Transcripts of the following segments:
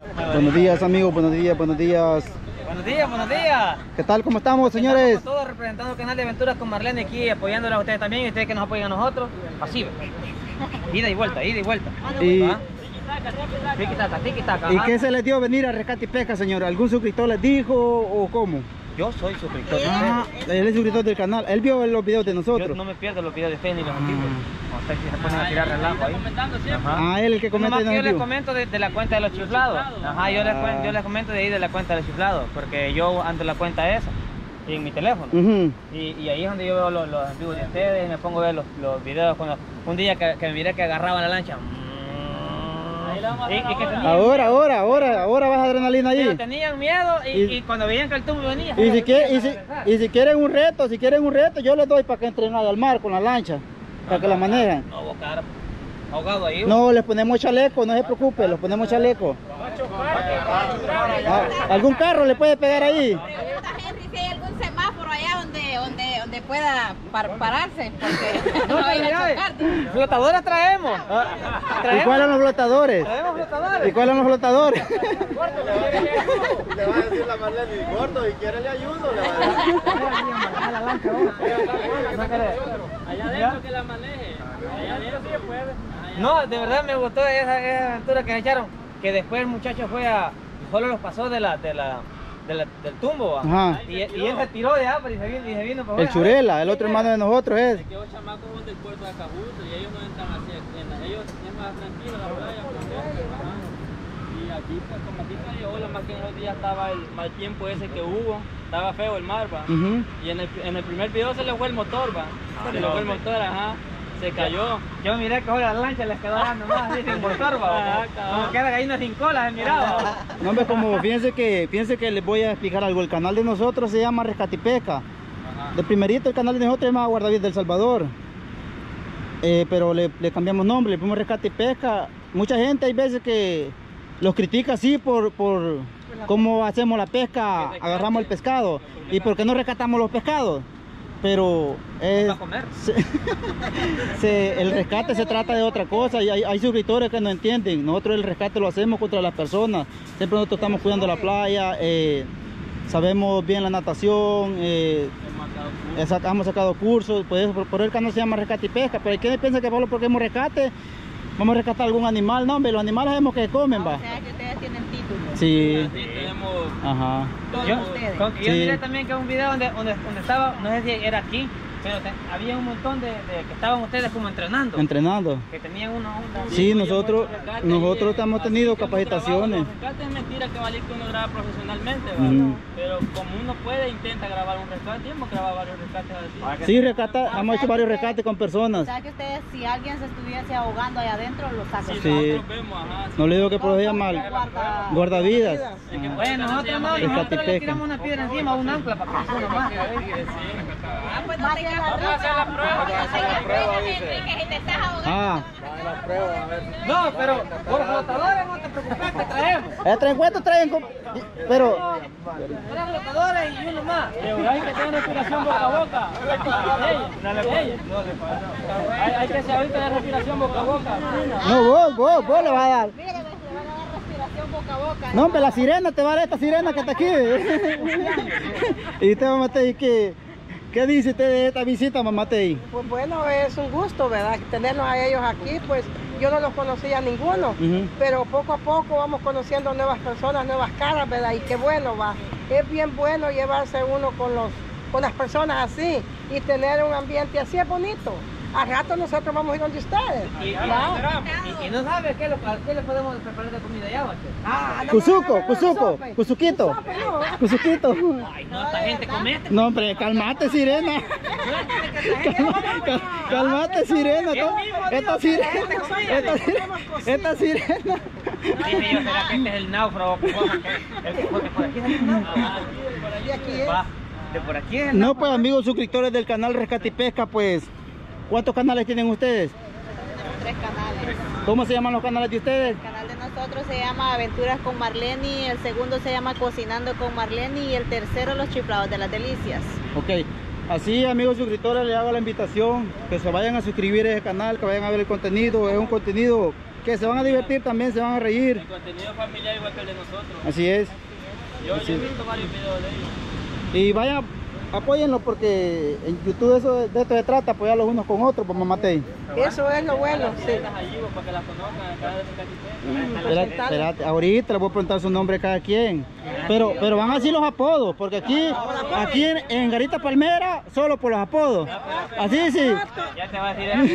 Buenos días amigos, buenos días, buenos días. Buenos días, buenos días. ¿Qué tal? ¿Cómo estamos señores? Estamos todos representando el canal de aventuras con Marlene aquí, apoyándola a ustedes también y ustedes que nos apoyan a nosotros. Así, ida y vuelta, ida y vuelta. Y-. ¿Y qué se les dio venir a Rescate y Pesca, señor? ¿Algún suscriptor les dijo o cómo? Yo soy suscriptor. Ah, él es suscriptor del canal. Él vio los videos de Yo nosotros. no me pierdo los videos de ustedes ni los antiguos. Cuando ustedes se ponen a tirar relajo ahí. Ajá. Ah, él el que comenta que yo les comento de, de la cuenta de los chiflados. Ajá, yo les, cuen- yo les comento de ahí de la cuenta de los chiflados. Porque yo ando en la cuenta esa. En mi teléfono. Y, y ahí es donde yo veo los, los antiguos de ustedes, me pongo a ver los, los videos cuando un día que, que me miré que agarraban la lancha. Y, y que tenían, Ahora, ahora, ahora, ahora vas adrenalina pero ahí. tenían miedo y, Y- y cuando veían que el tubo venía. Y si, quieren, y, a si, regresar. y si quieren un reto, si quieren un reto, yo les doy para que entren al mar con la lancha, para que la manejen. No, vos, cara, ahogado ahí. No, les ponemos chaleco, no se preocupe, les ponemos chaleco. Ah, ¿Algún carro le puede pegar ahí? Pregunta Henry si hay algún semáforo allá donde, donde, pueda par- pararse, porque no, No, va a ir a flotadores traemos. ¿Y Traemos, cuáles son los flotadores? traemos flotadores. ¿Y cuáles son los flotadores? Le va a decir la Marlene, gordo, y quiere le ayudo, le va a decir. Allá adentro que la maneje. Allá adentro sí puede. No, de verdad me gustó esa, esa aventura que me echaron. Que después el muchacho fue a. Solo los pasó de la. De la de la- del tumbo, ¿va? Ajá. Y, y él se tiró de agua y se vino, y se vino para El afuera. Churela, el otro hermano de nosotros es. que los chamacos son del puerto de Acajuto y ellos no entran así, ellos es más tranquilo la playa, porque, ajá. y aquí pues como aquí está de ola, más que en los días estaba el mal tiempo ese que hubo, estaba feo el mar, va, Ujú. y en el, en el primer video se le fue el motor, va, se le fue el motor, ajá, se cayó, Yo miré que ahora la lancha les quedó dando más así sin motor, Como- que era gallina sin cola, se miraba. No, hombre, como fíjense que, fíjense que les voy a explicar algo. El canal de nosotros se llama Rescate y Pesca. De primerito el canal de nosotros se llama Guardavidas del Salvador. Eh, pero le, le cambiamos nombre, le pusimos Rescate y Pesca. Mucha gente hay veces que los critica así por, por cómo hacemos la pesca, agarramos el pescado y por qué no rescatamos los pescados. Pero es, Para comer. se- se- el rescate se trata de otra cosa y hay, hay suscriptores que no entienden. Nosotros el rescate lo hacemos contra las personas. Siempre nosotros estamos cuidando la playa, eh, sabemos bien la natación, eh, hemos sacado cursos, por eso por, por el canal se llama Rescate y Pesca. Pero hay quienes piensan que solo porque hemos rescate, vamos a rescatar algún animal. No, hombre, los animales sabemos que comen, va. O sea que ustedes tienen título. Sí, tenemos, ajá. Todos Yo, ustedes. con- yo Sí. miré también que un video donde, donde, donde estaba, no sé si era aquí, pero te- había un montón de, de que estaban ustedes como entrenando. Entrenando. que tenían una onda. Sí, nosotros, rescate nosotros y, hemos así tenido capacitaciones. rescates es mentira que vale que uno graba profesionalmente. Ujú. pero como uno puede, intenta grabar un rescate, y hemos grabado varios rescates así. Sí, rescata, hemos hecho varios rescates con O personas. sea que ustedes, si alguien se estuviese ahogando allá adentro, lo sacan. Sí, Sí. nosotros vemos, ajá. sí. No le digo que llama Guarda- guardavidas. Es que Bueno, nosotros, no, nosotros le Rescate tiramos una piedra encima, un ancla para que más. Ah, pues no Vamos a hacer la prueba. que te. Ah, No, pero por flotadores no te preocupes que traemos. tres cuentos traen, pero Tres flotadores y uno más. Pero hay que tener respiración boca a boca. Ey, ey. Hay, hay que hacer ahorita de respiración boca a boca. no, vos, vos, vos le vas a dar. Mire, le van a dar respiración boca a boca. No, hombre, la sirena te va a dar esta sirena que está aquí. y usted, mamá Tei, ¿qué, ¿qué dice usted de esta visita, mamá Tei? Pues bueno, es un gusto, ¿verdad? Tenerlos a ellos aquí, pues yo no los conocía a ninguno, pero poco a poco vamos conociendo nuevas personas, nuevas caras, ¿verdad? Y qué bueno, va. Es bien bueno llevarse uno con, los, con las personas así y tener un ambiente así, es bonito. Al rato nosotros vamos a ir donde ustedes. Y, ¿va? y- y no sabe qué, lo, qué le podemos preparar de comida bache. Ah, no, Cuzuco, no, no, no, Cuzuco, sope. Cuzuquito, Sope, no. Cuzuquito. Ay, no, esta gente comete. No, hombre, calmate, sirena. Calma- cal- calmate, sirena. Esta sirena, esta sirena, esta sirena. Dije yo, ¿será que este es el náufrago a porque por aquí es el náufrago? Y aquí es. Va, de por aquí es el No, pues amigos suscriptores del canal Rescate y Pesca, pues, ¿cuántos canales tienen ustedes? Tres canales. ¿Cómo se llaman los canales de ustedes? El canal de nosotros se llama Aventuras con Marlene, el segundo se llama Cocinando con Marlene y el tercero Los Chiflados de las Delicias. Ok, así amigos suscriptores les hago la invitación que se vayan a suscribir a ese canal, que vayan a ver el contenido, es un contenido que se van a divertir también, se van a reír. El contenido familiar igual que el de nosotros. Así es. Yo Así he visto varios videos de ellos. Y vaya, apóyenlo porque en YouTube eso, de esto se trata, apoyar los unos con otros, pues mamá Tei. Eso es lo bueno, sí. Espérate, espérate, ahorita le voy a preguntar su nombre a cada quien. Pero, pero van así los apodos, porque aquí, aquí en, en Garita Palmera, solo por los apodos. Así sí. Ya te va a decir es.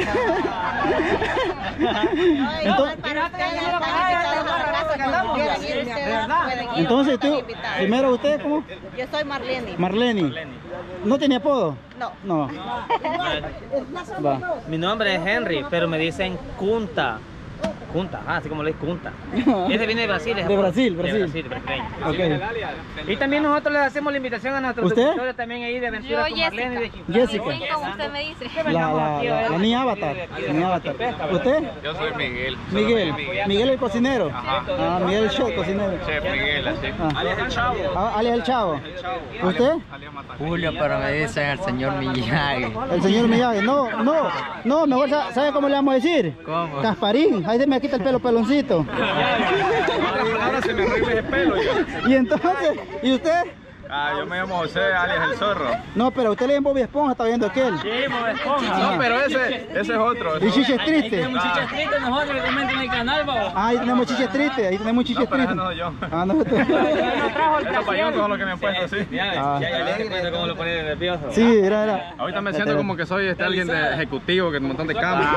Entonces- tú, primero usted, ¿cómo? Yo soy Marlene. Marleni. ¿No tenía apodo? No. No. Va. Mi nombre es Henry, pero me dicen Kunta. Kunta, ah, así como le dicen Kunta. Ese viene de Brasil. es De japonés. Brasil, De Brasil. Brasil, brasileño. Ok. Y también nosotros le hacemos la invitación a nuestros ¿Usted? suscriptores también ahí de aventuras Yo, con Marlene y de Jessica. Chicago. Jessica. como usted me dice. La, la, la, la niña avatar. La niña avatar. ¿Usted? Yo soy Miguel. Miguel. Miguel el cocinero. Ah, Miguel el chef cocinero. Chef Miguel, así. Ah. Ah, alias el chavo. ¿Usted? Julio, pero me dicen el señor Miyagi. El señor Miyagi. No, no, no, mejor sa- ¿sabe cómo le vamos a decir? ¿Cómo? Casparín. Ahí se me quita el pelo peloncito. Ahora se me arregla ese pelo. Y entonces, ¿y usted? Ah, yo me llamo José, alias el zorro. No, pero usted le en Bobby Esponja, está viendo aquel. Sí, Bob Esponja. Ah. No, pero ese, ese es otro. Y chiches Ahí tristes. tenemos chiches tristes nosotros que comenten en el canal, babo. Ah, ahí tenemos chiches tristes, ahí tenemos chiches No, ese tristes. no soy yo. Ah, no, usted. Eso para yo todo lo que me han puesto así. Ya, Ah. ya, ya, cómo lo pone nervioso. Sí, era, era. Ahorita me siento como que soy este alguien de ejecutivo, que un montón de cámaras.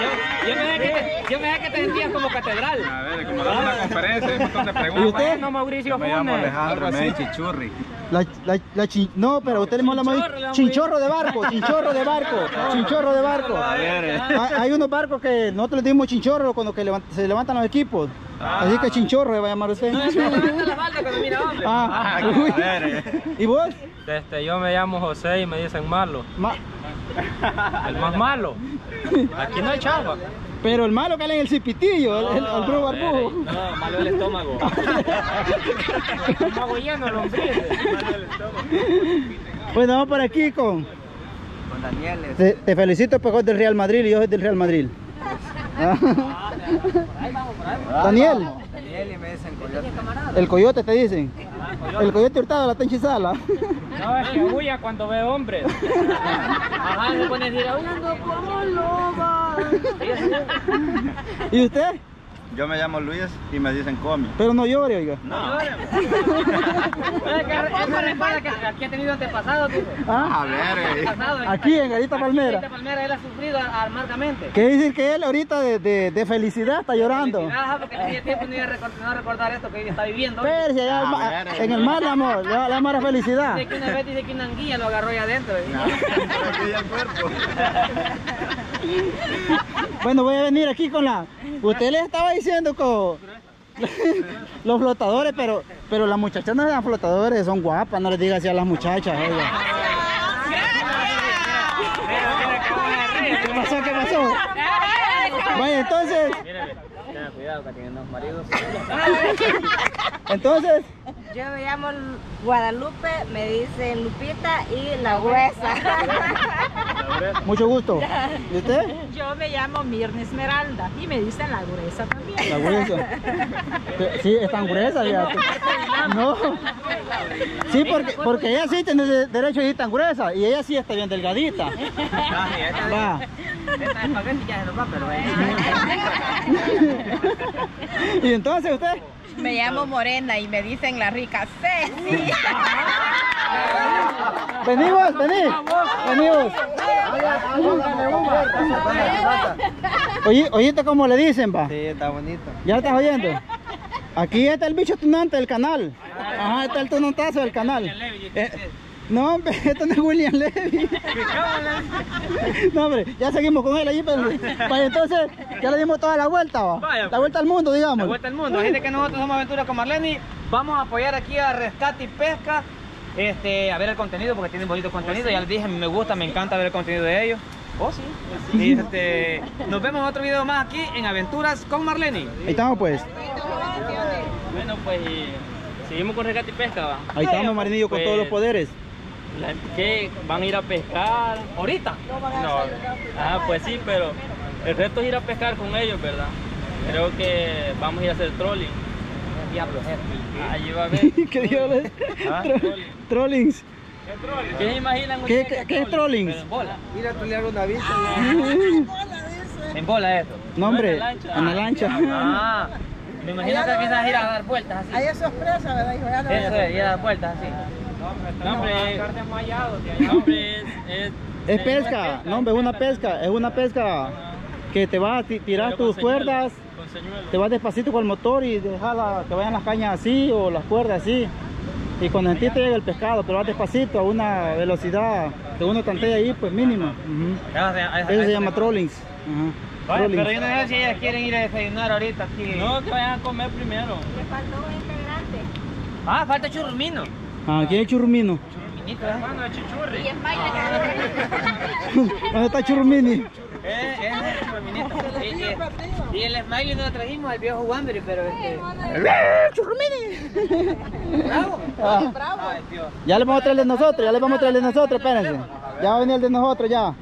Yo, yo me dejé que te, yo me dejé que te sentías como catedral. A ver, como dar una conferencia, un montón de ¿Y preguntas. usted? No, Mauricio Me llamo Funes. Alejandro, me dicen Chichurri. La, la, la chin- no, pero usted le mola más chinchorro de barco, chinchorro de barco, chinchorro de barco. eh. Hay, hay unos barcos que nosotros le dimos chinchorro cuando que levant- se levantan los equipos. Así que chinchorro se va a llamar usted. No, se levanta la falda cuando mira hombre. Ah, Ah, a ver, eh. ¿Y vos? Este, yo me llamo José y me dicen malo. Ma- El más malo. Aquí no hay chava. pero el malo cae en el cipitillo, el, el, el barbudo. No, malo el estómago. Estamos huyendo los hombres. Bueno, vamos por aquí con... Con Daniel. Te, te felicito porque es del Real Madrid y yo soy del Real Madrid. Ah. Daniel, Daniel y me dicen Coyote. el coyote te dicen. El coyote hurtado la tencha y sala. No, es que huya cuando ve hombres. Ajá, se pone a decir, hablando como loba. ¿Y usted? Yo me llamo Luis y me dicen Comi. Pero no llore, oiga. Eso recuerda que aquí ha tenido antepasados. Ah, A ver, eh. Aquí en Garita Palmera. Garita Palmera, él ha sufrido amargamente. ¿Qué decir que él ahorita de, de, de felicidad está llorando? Ajá, porque tenía tiempo ni no recordar esto que está viviendo. hoy. Pero si allá al ma- en el mar, amor, la, la mara felicidad. Dice que una vez dice que una anguilla lo agarró ahí adentro. Bueno, voy a venir aquí con la... Usted le estaba diciendo con los flotadores, pero pero las muchachas no eran flotadores, son guapas, no les diga así a las muchachas. oiga. ¿Qué pasó? ¿Qué pasó? Vaya, entonces, cuidado que tienen dos maridos. entonces, Yo me llamo Guadalupe, me dicen Lupita y la gruesa. mucho gusto. ¿Y usted? Yo me llamo Mirna Esmeralda y me dicen la gruesa también. La gruesa. Sí, es tan gruesa, fíjate. No. Sí, porque, porque ella sí tiene de- derecho a ir tan gruesa y ella sí está bien delgadita. Va. Ya ¿Y entonces usted? Me llamo Morena y me dicen la rica Ceci. Venimos, venid. Venimos. Oye, oíste cómo le dicen, va. Sí, está bonito. ¿Ya estás oyendo? Aquí está el bicho tunante del canal. Ajá, está el tunantazo del canal. Eh, no, hombre, esto no es William Levy. No, hombre, ya seguimos con él allí, pero entonces ya le dimos toda la vuelta, va. Vaya, La pues. vuelta al mundo, La digamos. vuelta al mundo. Gente que nosotros somos Aventura con Marlene. Vamos a apoyar aquí a Rescate y Pesca. Este, a ver el contenido porque tienen bonito contenido. Ya les dije, me gusta, me encanta ver el contenido de ellos. Oh, sí. Y este, nos vemos en otro video más aquí en Aventuras con Marlene. Ahí estamos, pues. Bueno, pues y seguimos con rescate y pesca, ¿va? Ahí estamos, Marinillo, con Pues, todos los poderes. ¿Qué? ¿Van a ir a pescar? Ahorita. No. Ah, pues sí, pero El reto es ir a pescar con ellos, ¿verdad? Creo que vamos a ir a hacer trolling. Diablo es esto. Allí va a ver. ¿Qué diablos? Ah, Tro- trolling. Trollings. ¿Qué se imaginan ¿Qué- ustedes qué- qué es trolling? En bola. Mira, tú le hago una vista. En bola esto. No, hombre, en la lancha. en la lancha. Ah, me imagino que quizás ir a dar vueltas así. Ahí es sorpresa, ¿verdad? hijo? Ya no Eso es, ir a dar vueltas así. No, hombre, no, hombre, es, es, Es pesca, no es una pesca, es una pesca que te vas a ti- tirar tus señuelo, cuerdas, te vas despacito con el motor y dejas la- que vayan las cañas así o las cuerdas así. Y cuando en ti te llega el pescado, pero vas despacito a una velocidad que uno tantea ahí, pues mínima. Eso se llama trollings. Vale, pero yo no sé si ellas quieren ir a desayunar ahorita aquí. No, que vayan a comer primero. Le faltó un integrante. Ah, falta churrumino. Ah, ¿quién es churrumino? Churruminito, ¿eh? Y en baile. ¿Dónde está churrumini? Eh, eh, churruminito. Y, y, y el smiley no lo trajimos al viejo Wambery, pero este. ¡Bravo! Ah. Ay, Dios. Ya le vamos a traer el de nosotros, ya le vamos a traer el de nosotros, espérense. Ya va a venir el de nosotros ya.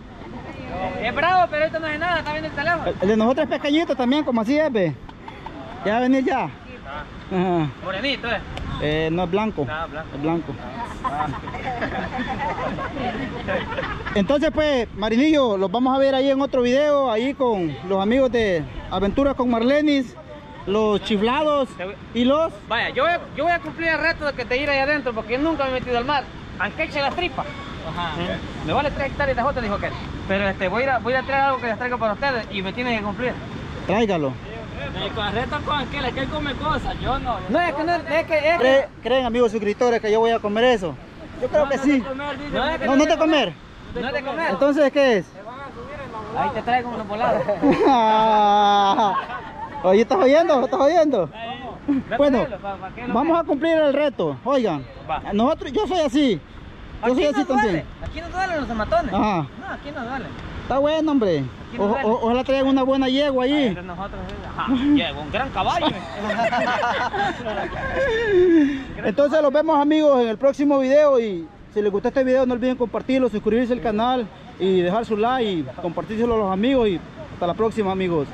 Es bravo, pero ahorita no hace nada, está viendo el teléfono. El, el de nosotros es pequeñito también, como así es, ve. Ya va a venir ya. Ajá. Morenito, ¿eh? Eh, no es blanco. Ah, blanco. Es blanco. Entonces pues, Marinillo, los vamos a ver ahí en otro video, ahí con los amigos de Aventuras con Marlenis, los chiflados y los... Vaya, yo voy, a, yo voy a cumplir el reto de que te ir ahí adentro, porque nunca me he metido al mar. Aunque eche las tripas. Ajá. Me vale 3 hectáreas de jota, dijo que. Pero este, voy a, voy a traer algo que les traigo para ustedes y me tienen que cumplir. Tráigalo. Con reto con aquel, aquel come cosas, yo no. No, es que no, es que, es que, ¿Cree- ¿Creen amigos suscriptores que yo voy a comer eso? Yo creo que sí. no es que No, no te comer. No es de comer. Entonces, ¿qué es? Ahí te traigo unos volados. Oye, ¿estás oyendo? ¿Estás oyendo? Bueno, vamos a cumplir el reto. Oigan, nosotros, yo soy así. Yo Aquí soy así no duele, también. aquí no duelen los hematones. Ajá. No, aquí no duele. Está bueno, hombre. O- o- ojalá traigan una buena yegua Ahí nosotros, ajá, llegó un gran caballo. Entonces los vemos amigos en el próximo video y si les gustó este video no olviden compartirlo, suscribirse al canal y dejar su like y compartírselo a los amigos y hasta la próxima amigos.